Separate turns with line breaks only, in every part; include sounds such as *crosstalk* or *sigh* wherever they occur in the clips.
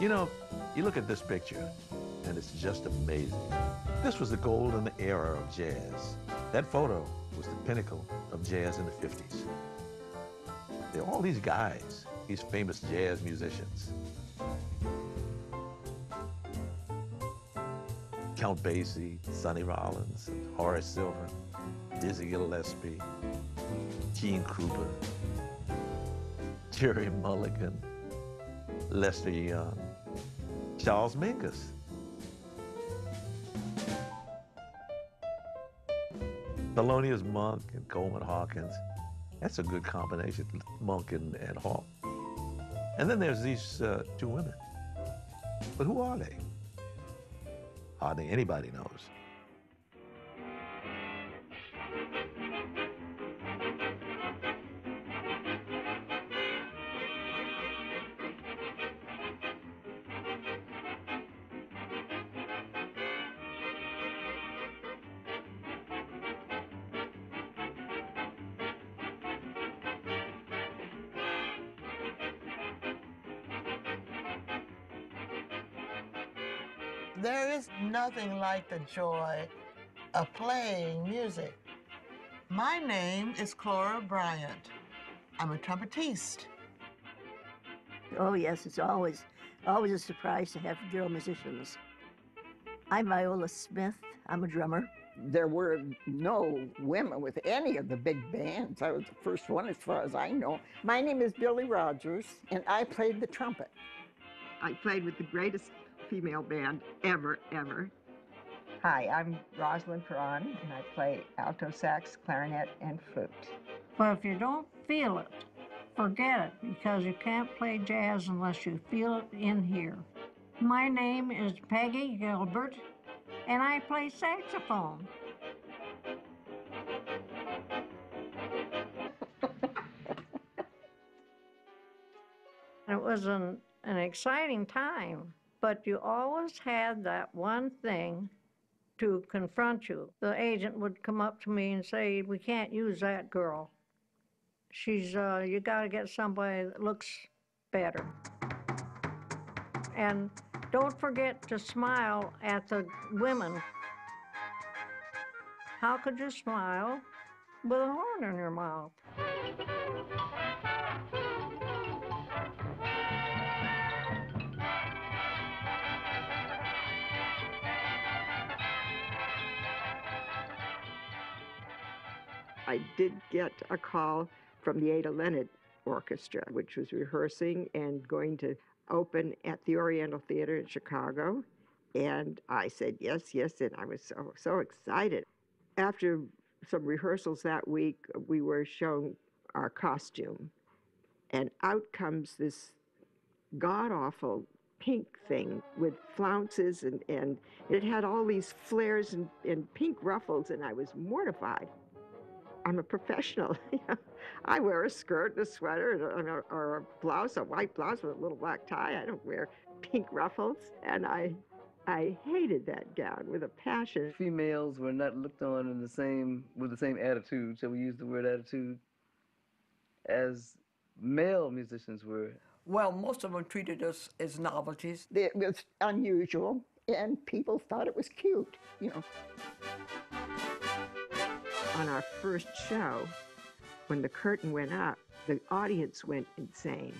You know, you look at this picture, and it's just amazing. This was the golden era of jazz. That photo was the pinnacle of jazz in the 50s. There are all these guys, these famous jazz musicians. Count Basie, Sonny Rollins, Horace Silver, Dizzy Gillespie, Gene Krupa, Gerry Mulligan, Lester Young, Charles Mingus. Thelonious Monk and Coleman Hawkins. That's a good combination, Monk and, and Hawk. And then there's these uh, two women. But who are they? Hardly anybody knows.
There is nothing like the joy of playing music. My name is Clora Bryant. I'm a trumpetiste.
Oh, yes, it's always, always a surprise to have girl musicians. I'm Viola Smith. I'm a drummer.
There were no women with any of the big bands. I was the first one, as far as I know. My name is Billie Rogers, and I played the trumpet.
I played with the greatest female band ever, ever.
Hi, I'm Rosalind Cron, and I play alto sax, clarinet, and flute.
Well, if you don't feel it, forget it, because you can't play jazz unless you feel it in here. My name is Peggy Gilbert, and I play saxophone. *laughs* it was an, an exciting time, but you always had that one thing to confront you. The agent would come up to me and say, We can't use that girl. She's, uh, you got to get somebody that looks better. And don't forget to smile at the women. How could you smile with a horn in your mouth?
I did get a call from the Ada Leonard Orchestra, which was rehearsing and going to open at the Oriental Theater in Chicago. And I said yes, yes, and I was so, so excited. After some rehearsals that week, we were shown our costume. And out comes this god awful pink thing with flounces, and, and it had all these flares and, and pink ruffles, and I was mortified. I'm a professional. *laughs* I wear a skirt and a sweater or, or a blouse, a white blouse with a little black tie. I don't wear pink ruffles. And I, I hated that gown with a passion.
Females were not looked on in the same with the same attitude, shall we use the word attitude, as male musicians were.
Well, most of them treated us as novelties.
It was unusual, and people thought it was cute, you know.
On our first show, when the curtain went up, the audience went insane.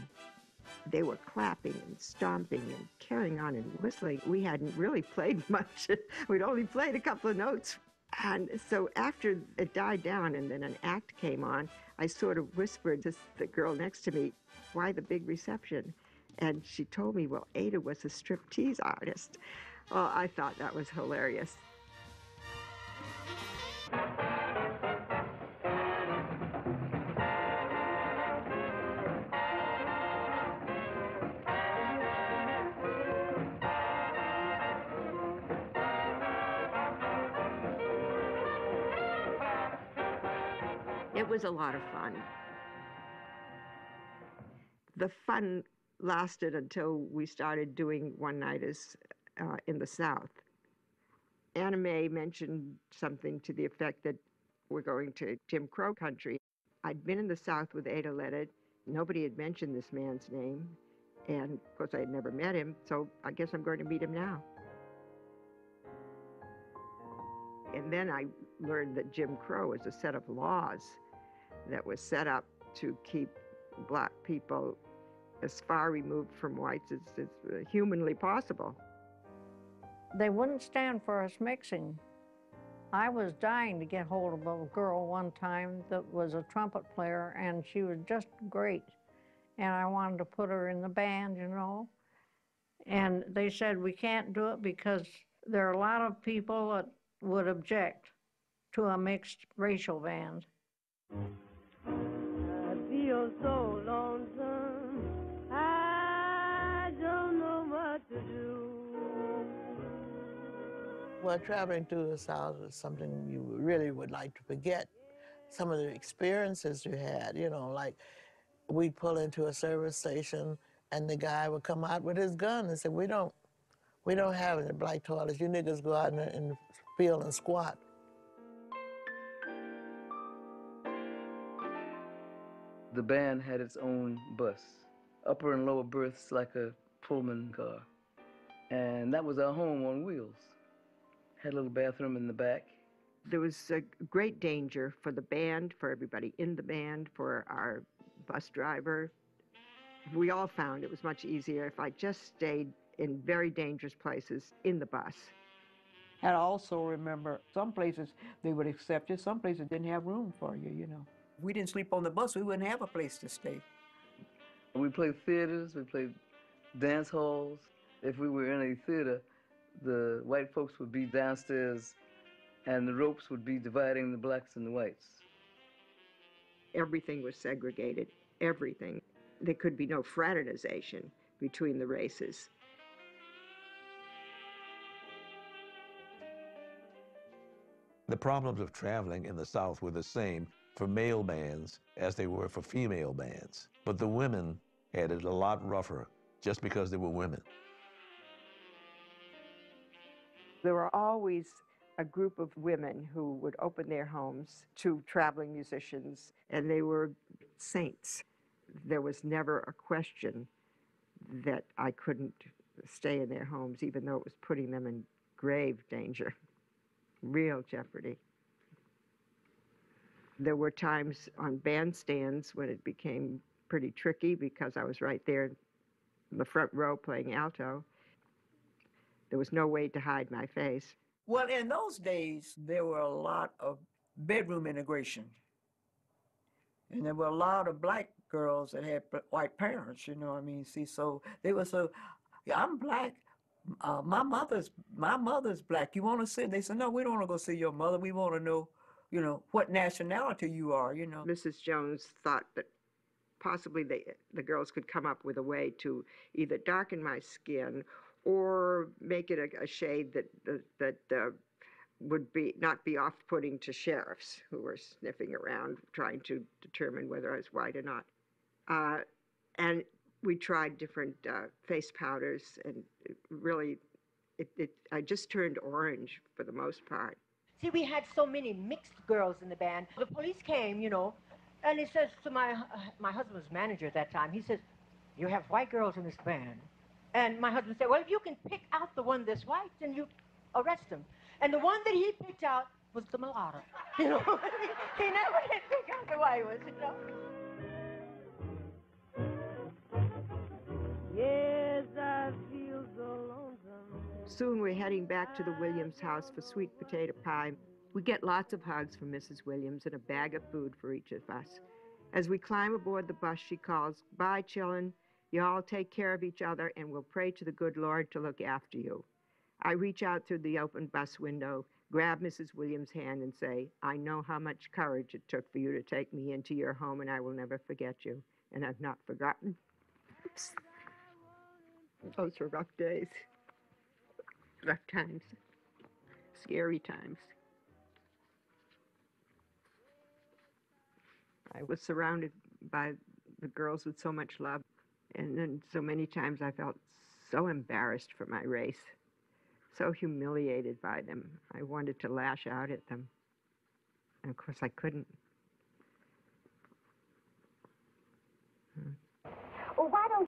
They were clapping and stomping and carrying on and whistling. We hadn't really played *laughs* much. We'd only played a couple of notes. And so after it died down and then an act came on, I sort of whispered to the girl next to me, why the big reception? And she told me, well, Ada was a striptease artist. Well, I thought that was hilarious. It was a lot of fun. The fun lasted until we started doing one nighters uh, in the South. Anna Mae mentioned something to the effect that we're going to Jim Crow country. I'd been in the South with Ada Leonard. Nobody had mentioned this man's name. And of course, I had never met him, so I guess I'm going to meet him now. And then I learned that Jim Crow is a set of laws that was set up to keep black people as far removed from whites as, as humanly possible.
They wouldn't stand for us mixing. I was dying to get hold of a girl one time that was a trumpet player, and she was just great. And I wanted to put her in the band, you know. And they said, we can't do it because there are a lot of people that would object to a mixed racial band.
Well, traveling through the South is something you really would like to forget. Some of the experiences you had, you know, like we'd pull into a service station and the guy would come out with his gun and say, "We don't, we don't have any black toilets. You niggas go out in the, in the field and squat."
The band had its own bus, upper and lower berths like a Pullman car. And that was our home on wheels. Had a little bathroom in the back.
There was a great danger for the band, for everybody in the band, for our bus driver. We all found it was much easier if I just stayed in very dangerous places in the bus.
And also remember, some places they would accept you, some places didn't have room for you, you know.
If we didn't sleep on the bus, we wouldn't have a place to stay.
We played theaters, we played dance halls. If we were in a theater, the white folks would be downstairs and the ropes would be dividing the blacks and the whites.
Everything was segregated, everything. There could be no fraternization between the races.
The problems of traveling in the South were the same for male bands as they were for female bands. But the women had it a lot rougher just because they were women.
There were always a group of women who would open their homes to traveling musicians, and they were saints. There was never a question that I couldn't stay in their homes, even though it was putting them in grave danger, real jeopardy. There were times on bandstands when it became pretty tricky because I was right there in the front row playing alto. There was no way to hide my face.
Well, in those days, there were a lot of bedroom integration. And there were a lot of black girls that had white parents, you know what I mean? See, so they were so, yeah, I'm black. Uh, my mother's my mother's black. You want to see? They said, no, we don't want to go see your mother. We want to know, you know, what nationality you are. You know.
Mrs. Jones thought that possibly they, the girls could come up with a way to either darken my skin or make it a, a shade that that, that uh, would be not be off-putting to sheriffs who were sniffing around trying to determine whether I was white or not. Uh, and we tried different uh, face powders, and it really, it, it, I just turned orange for the most part.
See, we had so many mixed girls in the band. The police came, you know, and he says to my uh, my husband's manager at that time, he says, "You have white girls in this band." And my husband said, "Well, if you can pick out the one that's white, then you arrest him." And the one that he picked out was the mulatto. *laughs* You know, *laughs* he never did pick out the white ones, you know.
Yes, I feel so lonesome.
Soon we're heading back to the Williams house for sweet potato pie. We get lots of hugs from Mrs. Williams and a bag of food for each of us. As we climb aboard the bus, she calls, Bye, children. You all take care of each other, and we'll pray to the good Lord to look after you. I reach out through the open bus window, grab Mrs. Williams' hand, and say, I know how much courage it took for you to take me into your home, and I will never forget you. And I've not forgotten. Oops. Those were rough days, rough times, scary times. I was surrounded by the girls with so much love, and then so many times I felt so embarrassed for my race, so humiliated by them. I wanted to lash out at them. And of course, I couldn't.